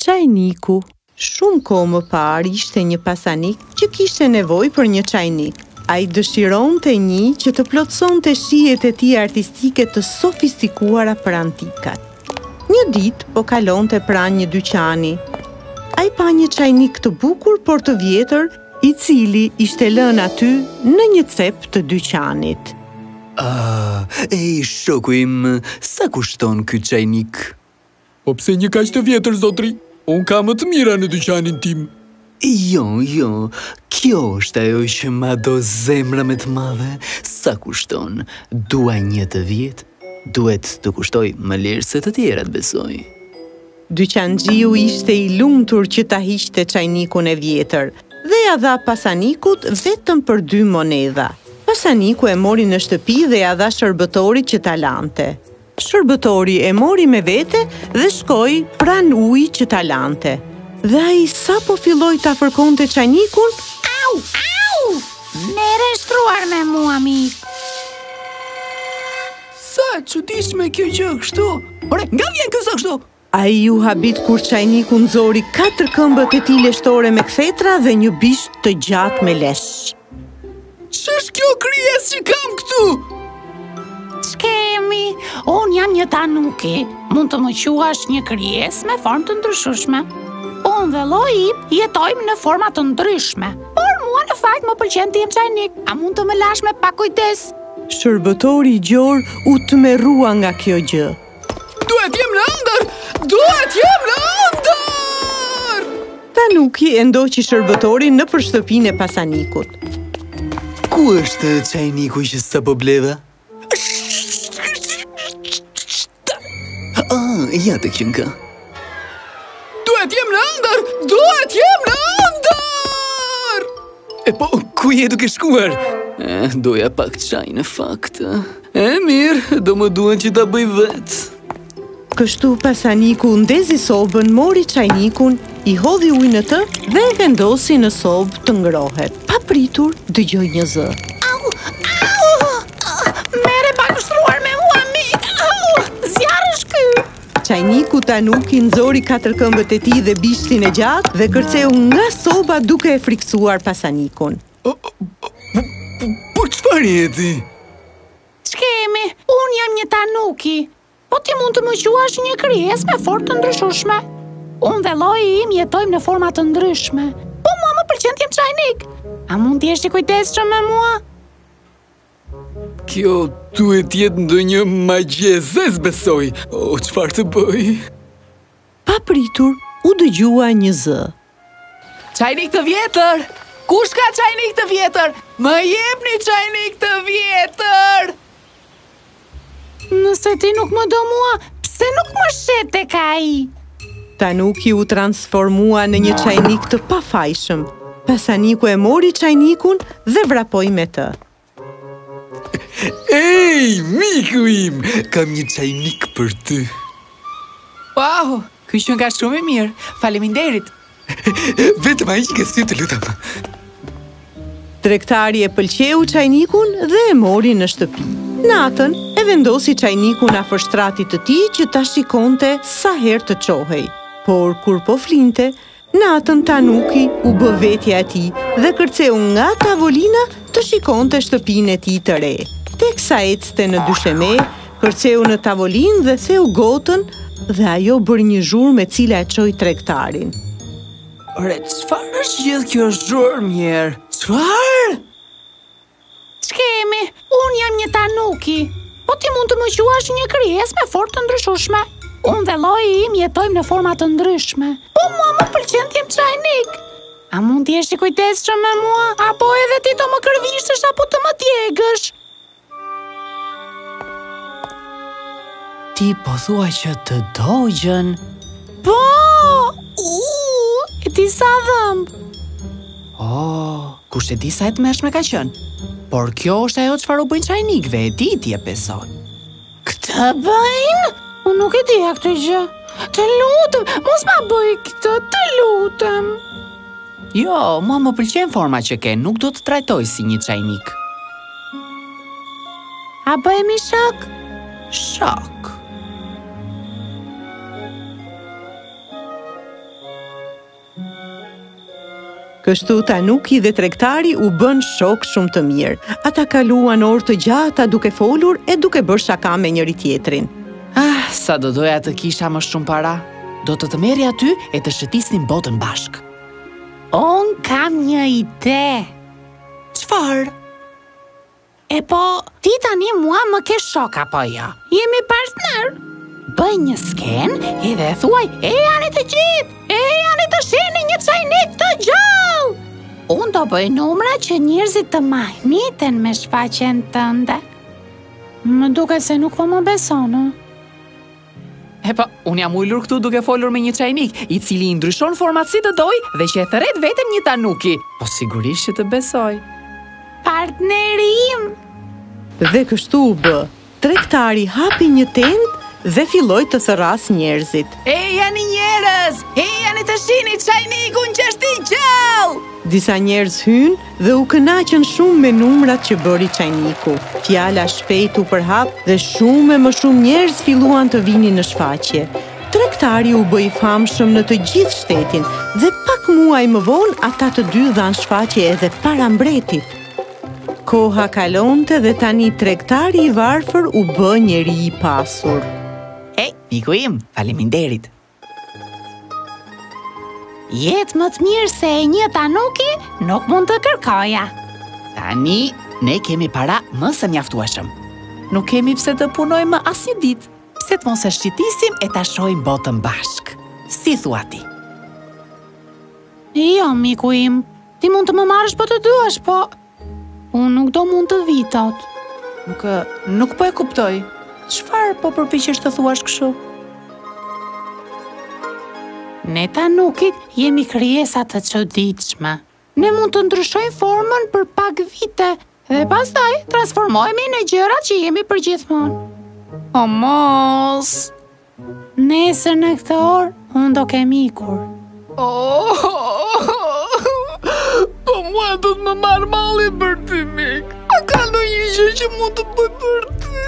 Çajniku Shumë kohë më parë ishte një pasanik që kishte nevojë për një çajnik. Ai dëshironte një që të plotësonte shijet e tij artistike të sofistikuara për antikat. Një ditë po kalonte pranë një dyqani. Ai pa një çajnik të bukur por të vjetër, i cili ishte lënë aty në një cep të dyqanit. Ahh, ej shoku im, sa kushton ky çajnik? Po pse një kaq të vjetër zotri? Unë kam më të mira në dyqanin tim. Jo, jo, kjo është ajo që ma do zemra me të madhe, sa kushton? Dua një të vjetër, duhet të kushtojë më lirë se të tjerat besoj. Dyqanxhiu ishte i lumtur që ta hiqte çajnikun e vjetër dhe ia dha pasanikut vetëm për dy monedha. Pasaniku e mori në shtëpi dhe ia dha shërbëtorit që ta lante. Shërbëtori e mori me vete dhe shkoi pranë ujit që ta lante. Dhe ai sapo filloi ta fërkonte çajnikun, Au, au! Merre shtruar me mua, mik! Sa e çuditshme kjo gjë kështu. Ore, nga vjen ky zë kështu? Ai u habit kur çajniku nxori katër këmbët e tij leshtore me kthetra dhe një bisht të gjatë me lesh. Ç'është kjo krijesë që kam këtu? Ç'kemi? Unë jam një tanuki. Mund të më quash një krijesë me formë të ndryshueshme. Unë dhe lloji im jetojmë në forma të ndryshme. Por mua në fakt më pëlqen të jem çajnik. A mund të më lash me pak kujdes? Shërbëtori i gjorë u tmerrua nga kjo gjë. Duhet jem në ëndërr! Duhet jem në ëndërr! Tanuki e ndoqi shërbëtorin nëpër shtëpinë e pasanikut. Ku është çajniku që sapo bleva? Ah, ja te qenka. Duhet jem në ëndërr! Duhet jem në ëndërr! Epo, ku je duke shkuar? Eh, doja pak çaj në fakt. E mirë, do më duhet që ta bëj vetë. Kështu pasaniku ndezi sobën, mori çajnikun, i hodhi ujë në të dhe e vendosi në sobë të ngrohet. Papritur, dëgjoi një zë. Merre pak shtruar me mua mik. Zjarr është ky. Çajniku Tanuki nxori katër këmbët e tij dhe bishtin e gjatë dhe kërceu nga soba duke e frikësuar pasanikun. Po çfarë je ti? Ç'kemi? Unë jam një tanuki. Po ti mund të më quash një krijesë me formë të ndryshueshme. Unë dhe lloji im jetojmë në forma të ndryshme. Po mua më pëlqen t'jem çajnik. A mund të jesh i kujdesshëm me mua? Kjo duhet të jetë ndonjë magji e zezë besoj. O çfarë të bëj? Papritur u dëgjua një zë. Çajnik të vjetër! Kush ka çajnik të vjetër? Më jepni çajnik të vjetër! Nëse ti nuk më do mua, pse nuk më shet tek ai? Tanuki u transformua në një çajnik të pafajshëm. Pasaniku e mori çajnikun dhe vrapoi me të. Ej, miku im, kam një çajnik për ty. Wow, ky qenka shumë i mirë. Faleminderit. Vetëm ai qese të lutem. Tregtari e pëlqeu çajnikun dhe e mori në shtëpi. Natën e vendosi çajnikun afër shtratit të tij që ta shikonte sa herë të çohej. Por kur po flinte, Natën Tanuki u bë vetja e tij dhe kërceu nga tavolina të shikonte shtëpinë e tij të re. Teksa ecte në dysheme, kërceu në tavolinë dhe theu gotën dhe ajo bëri një zhurmë e cila e çoi tregtarin. Ore, çfarë është gjithë kjo zhurmë, ore? Çfarë? Ç'kemi? Unë jam një tanuki. Po ti mund të më quash një krijesë me formë të ndryshueshme. Unë dhe lloji im jetojmë në forma të ndryshme. Po mua më pëlqen të jem çajnik. A mund të jesh i kujdesshëm me mua apo edhe ti do më kërvishësh apo të më djegësh? Ti po thua që të dogjën? Po! U, e di sa dhëmb. Ooh, kush e di sa e tmerrshme ka qenë. Por kjo është ajo çfarë u bëjnë çajnikëve, e di ti besoj. Këtë bëjnë? Unë nuk e dija këtë gjë. Të lutem, mos ma bëj këtë, të lutem. Jo, mua më pëlqen forma që ke, nuk do të trajtoj si një çajnik. A bëhemi shokë? Shokë. Kështu Tanuki dhe tregtari u bënë shokë shumë të mirë. Ata kaluan orë të gjata duke folur e duke bërë shaka me njëri-tjetrin. Ah, sa do doja të kisha më shumë para. Do të të merrja ty e të shëtisnim botën bashkë. Unë kam një ide. Çfarë? E po, ti tani mua më ke shok apo jo? Jemi partner! Bëj një skenë edhe thuaj, ejani të gjithë, ejani të shihni një çajnik të gjallë! Unë do bëj numra që njerëzit të mahniten me shfaqjen tënde. Më duket se nuk po më beson. E po, unë jam ulur këtu duke folur me një çajnik, i cili i ndryshon format si të dojë dhe që e thërret veten një tanuki. Po sigurisht që të besoj. Partneri im! Dhe kështu u bë, tregtari hapi një tendë dhe filloi të thërrasë njerëzit. Ejani njerëz! Ejani të shihni çajnikun që është i gjallë! Disa njerëz hynë, Dhe u kënaqën shumë me numrat që bëri çajniku. Fjala shpejt u përhap dhe shumë e më shumë njerëz filluan të vinin në shfaqje. Tregtari u bë i famshëm në të gjithë shtetin dhe pak muaj më vonë ata të dy dhanë shfaqje edhe para mbretit. Koha kalonte dhe tani tregtari i varfër u bë njeri i pasur. Ej, miku im, faleminderit! Jetë më të mirë se e një tanuki nuk mund të kërkoja. Tani, ne kemi para më se mjaftueshëm. Nuk kemi pse të punojmë më asnjë ditë, pse të mos shëtisim e ta shohim botën bashkë. Si thua ti? Jo, miku im, ti mund të më marrësh po të duash, po Unë nuk do mund të vij dot. Nuk, nuk po e kuptoj. Çfarë po përpiqesh të thuash kështu? Ne tanukit jemi krijesa të çuditshme. Ne mund të ndryshojmë formën për pak vite dhe pastaj transformohemi në gjërat që jemi përgjithmonë. O mos! Nesër në këtë orë, unë do kem ikur. Oh, po mua do të më marrë malli për ty, mik. A ka ndonjë gjë që mund të bëj për ty?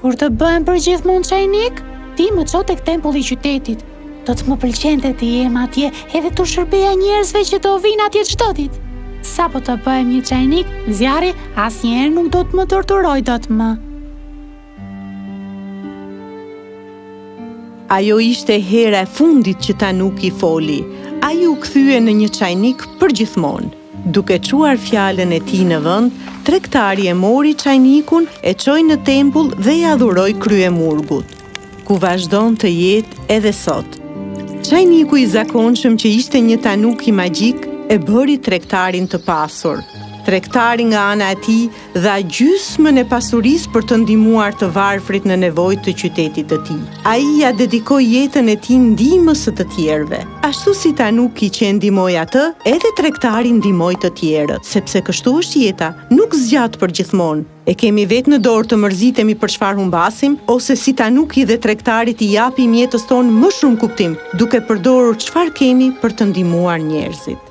Kur të bëhem përgjithmonë çajnik, ti më ço tek tempulli i qytetit. Do të më pëlqente të jem atje edhe t'u shërbeja njerëzve që do vijnë atje çdo ditë. Sapo të bëhem një çajnik, zjarri asnjëherë nuk do të më torturojë dot më. Ajo ishte hera e fundit që tanuki foli. Ai u kthye në një çajnik përgjithmonë. Duke çuar fjalën e tij në vend, tregtari e mori çajnikun, e çoi në tempull dhe ia dhuroi kryemurgut, ku vazhdon të jetë edhe sot. Çajniku i zakonshëm që ishte një tanuki magjik e bëri tregtarin të pasur. Tregtari nga ana e tij dha gjysmën e pasurisë për të ndihmuar të varfrit në nevojë të qytetit të tij. Ai ia dedikoi jetën e tij ndihmës së të tjerëve. Ashtu si Tanuki që e ndihmoi atë, edhe tregtari ndihmoi të tjerët, sepse kështu është jeta, nuk zgjat përgjithmonë. E kemi vetë në dorë të mërzitemi për çfarë humbasim ose si Tanuki dhe tregtari t'i japim jetës tonë më shumë kuptim, duke përdorur çfarë kemi për të ndihmuar njerëzit.